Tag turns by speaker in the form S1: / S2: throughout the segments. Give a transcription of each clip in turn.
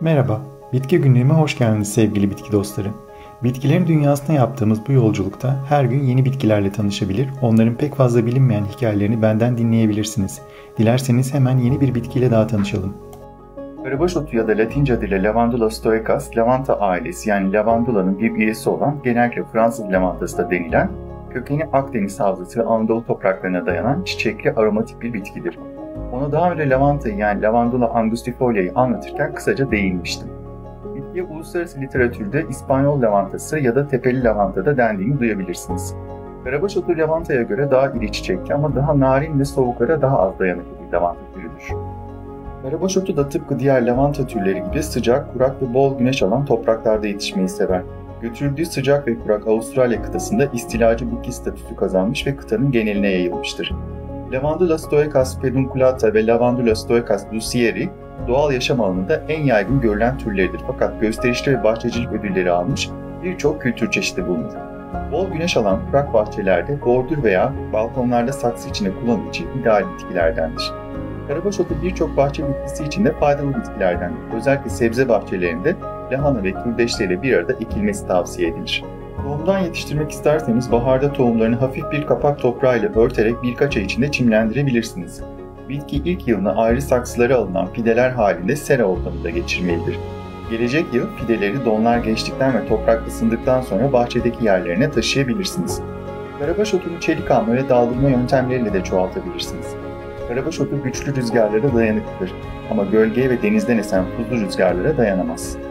S1: Merhaba, Bitki Günlüğü'me hoş geldiniz sevgili bitki dostları. Bitkilerin dünyasına yaptığımız bu yolculukta her gün yeni bitkilerle tanışabilir, onların pek fazla bilinmeyen hikayelerini benden dinleyebilirsiniz. Dilerseniz hemen yeni bir bitkiyle daha tanışalım.
S2: Karabaş otu ya da Latince adıyla Lavandula stoicas, lavanta ailesi yani lavandulanın bir üyesi olan genellikle Fransız lavantası da denilen, kökeni Akdeniz Havzası ve Anadolu topraklarına dayanan çiçekli aromatik bir bitkidir. Ona daha önce lavantayı yani lavandula angustifolia'yı anlatırken kısaca değinmiştim. Bitkiye uluslararası literatürde İspanyol lavantası ya da tepeli lavanta da dendiğini duyabilirsiniz. Karabaş otu lavantaya göre daha iri çiçekli ama daha narin ve soğuklara daha az dayanıklı bir lavanta türüdür. Karabaş otu da tıpkı diğer lavanta türleri gibi sıcak, kurak ve bol güneş alan topraklarda yetişmeyi sever. Götürdüğü sıcak ve kurak Avustralya kıtasında istilacı bitki statüsü kazanmış ve kıtanın geneline yayılmıştır. Lavandula stoicas pedunculata ve Lavandula stoicas lucieri doğal yaşam alanında en yaygın görülen türleridir fakat gösterişli ve bahçecilik ödülleri almış birçok kültür çeşidi bulunur. Bol güneş alan kurak bahçelerde bordür veya balkonlarda saksı içinde kullanım için ideal bitkilerdendir. Karabaş otu birçok bahçe bitkisi için de faydalı bitkilerdendir. Özellikle sebze bahçelerinde lahana ve kürdeşleriyle bir arada ekilmesi tavsiye edilir. Tohumdan yetiştirmek isterseniz baharda tohumlarını hafif bir kapak toprağıyla örterek birkaç ay içinde çimlendirebilirsiniz. Bitki ilk yılını ayrı saksılara alınan fideler halinde sera ortamında geçirmelidir. Gelecek yıl fideleri donlar geçtikten ve toprak ısındıktan sonra bahçedeki yerlerine taşıyabilirsiniz. Karabaş otunu çelik alma ve daldırma yöntemleriyle de çoğaltabilirsiniz. Karabaş otu güçlü rüzgarlara dayanıklıdır ama gölgeye ve denizden esen tuzlu rüzgarlara dayanamaz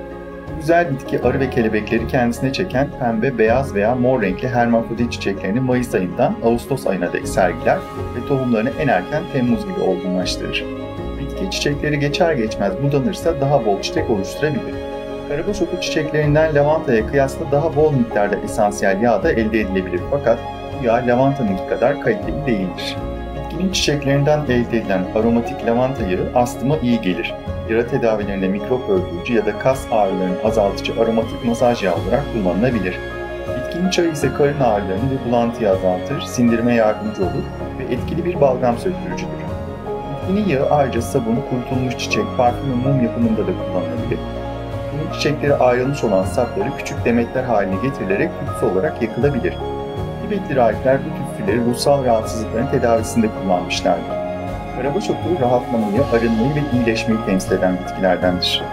S2: güzel bitki arı ve kelebekleri kendisine çeken pembe, beyaz veya mor renkli hermafrodit çiçeklerini Mayıs ayından Ağustos ayına dek sergiler ve tohumlarını en erken Temmuz gibi olgunlaştırır. Bitki çiçekleri geçer geçmez budanırsa daha bol çiçek oluşturabilir. Karabaş otu çiçeklerinden lavantaya kıyasla daha bol miktarda esansiyel yağ da elde edilebilir fakat bu yağ lavantanınki kadar kaliteli değildir. Bitkinin çiçeklerinden elde edilen aromatik lavanta yağı astıma iyi gelir yara tedavilerinde mikrop öldürücü ya da kas ağrılarını azaltıcı aromatik masaj yağı olarak kullanılabilir. Bitkinin çayı ise karın ağrılarını ve bulantıyı azaltır, sindirime yardımcı olur ve etkili bir balgam söktürücüdür. Bitkinin yağı ayrıca sabun, kurutulmuş çiçek, parfüm ve mum yapımında da kullanılabilir. Bitkinin çiçekleri ayrılmış olan sapları küçük demetler haline getirilerek kutusu olarak yakılabilir. Tibetli rahipler bu tütsüleri ruhsal rahatsızlıkların tedavisinde kullanmışlardır. Karabaş otu rahatlamayı, arınmayı ve iyileşmeyi temsil eden bitkilerdendir.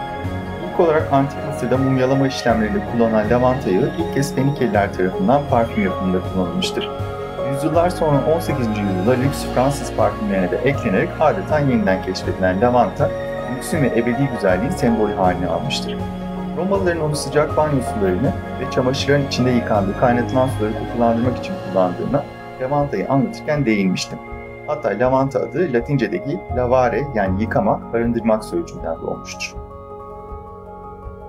S2: İlk olarak Antik Mısır'da mumyalama işlemlerinde kullanılan lavanta yağı ilk kez Fenikeliler tarafından parfüm yapımında kullanılmıştır. Yüzyıllar sonra 18. yüzyılda lüks Fransız parfümlerine de eklenerek adeta yeniden keşfedilen lavanta, lüksün ve ebedi güzelliğin sembolü haline almıştır. Romalıların onu sıcak banyo sularını ve çamaşırların içinde yıkandığı kaynatılan suları kokulandırmak için kullandığına lavantayı anlatırken değinmiştim. Hatta lavanta adı Latince'deki lavare yani yıkamak, arındırmak sözcüğünden doğmuştur.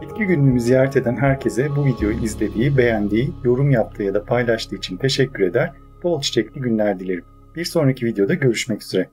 S1: Bitki günlüğümü ziyaret eden herkese bu videoyu izlediği, beğendiği, yorum yaptığı ya da paylaştığı için teşekkür eder, bol çiçekli günler dilerim. Bir sonraki videoda görüşmek üzere.